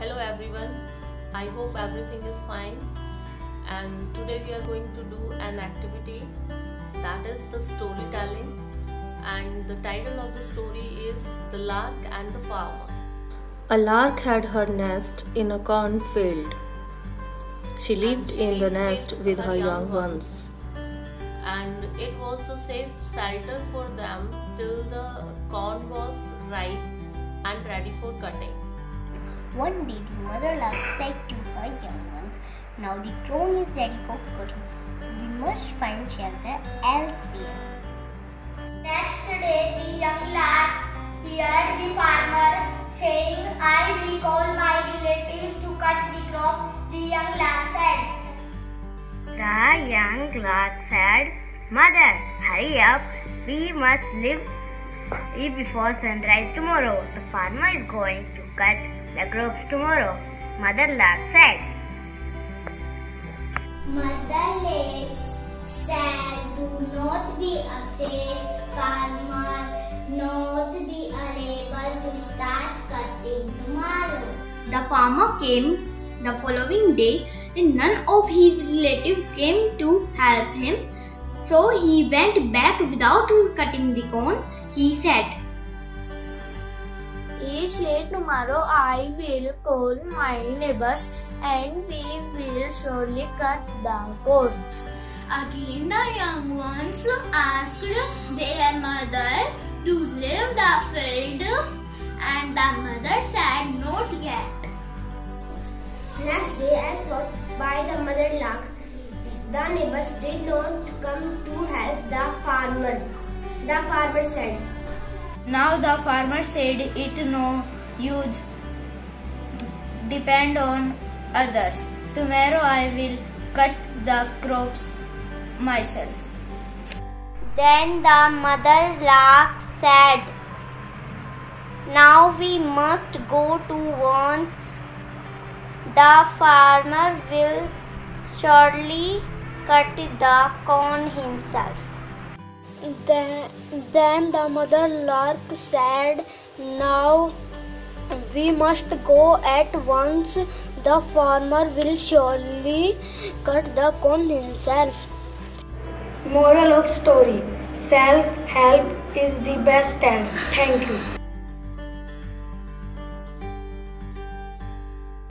Hello everyone, I hope everything is fine. And today we are going to do an activity that is the storytelling. And the title of the story is The Lark and the Farmer. A lark had her nest in a cornfield. She lived she in the nest with her young ones. And it was the safe shelter for them till the corn was ripe and ready for cutting. One day the mother lark said to her young ones, Now the corn is ready for cutting. We must find shelter elsewhere. Next day, the young larks heard the farmer saying, I will call my relatives to cut the crop. The young lark said, The young lark said, Mother, hurry up. We must leave before sunrise tomorrow. The farmer is going to cut the crops tomorrow. Mother lark said. Mother Lark said, Do not be afraid, farmer, not be unable to start cutting tomorrow. The farmer came the following day and none of his relatives came to help him. So he went back without cutting the corn. He said, Each day tomorrow I will call my neighbors and we will surely cut the cords. Again the young ones asked their mother to leave the field and the mother said not yet. Next day as thought by the mother lark, the neighbors did not come to help the farmer. The farmer said, Now the farmer said it no use depend on others. Tomorrow I will cut the crops myself. Then the mother lark said, Now we must go to once. The farmer will surely cut the corn himself. Then, then the mother lark said, Now we must go at once. The farmer will surely cut the corn himself. Moral of story Self help is the best help. Thank you.